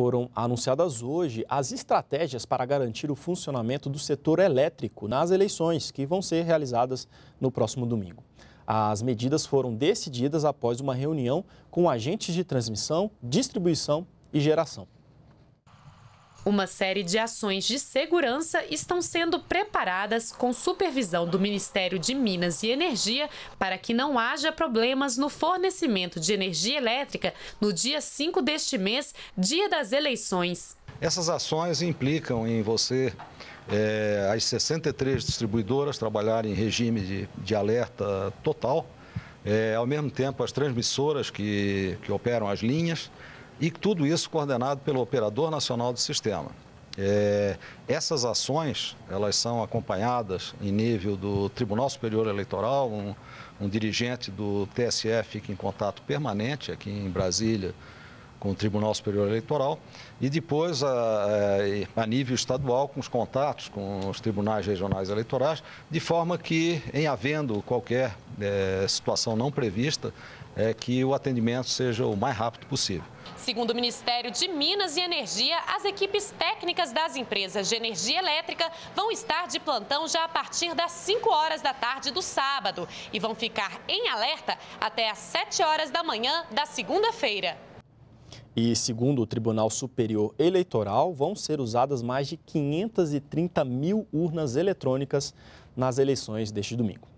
foram anunciadas hoje as estratégias para garantir o funcionamento do setor elétrico nas eleições que vão ser realizadas no próximo domingo. As medidas foram decididas após uma reunião com agentes de transmissão, distribuição e geração. Uma série de ações de segurança estão sendo preparadas com supervisão do Ministério de Minas e Energia para que não haja problemas no fornecimento de energia elétrica no dia 5 deste mês, dia das eleições. Essas ações implicam em você, é, as 63 distribuidoras, trabalharem em regime de, de alerta total, é, ao mesmo tempo as transmissoras que, que operam as linhas e tudo isso coordenado pelo Operador Nacional do Sistema. É, essas ações, elas são acompanhadas em nível do Tribunal Superior Eleitoral, um, um dirigente do TSE fica em contato permanente aqui em Brasília com o Tribunal Superior Eleitoral e depois a, a, nível estadual com os contatos com os tribunais regionais eleitorais, de forma que, em havendo qualquer é, situação não prevista, é que o atendimento seja o mais rápido possível. Segundo o Ministério de Minas e Energia, as equipes técnicas das empresas de energia elétrica vão estar de plantão já a partir das 5 horas da tarde do sábado e vão ficar em alerta até às 7 horas da manhã da segunda-feira. E segundo o Tribunal Superior Eleitoral, vão ser usadas mais de 530 mil urnas eletrônicas nas eleições deste domingo.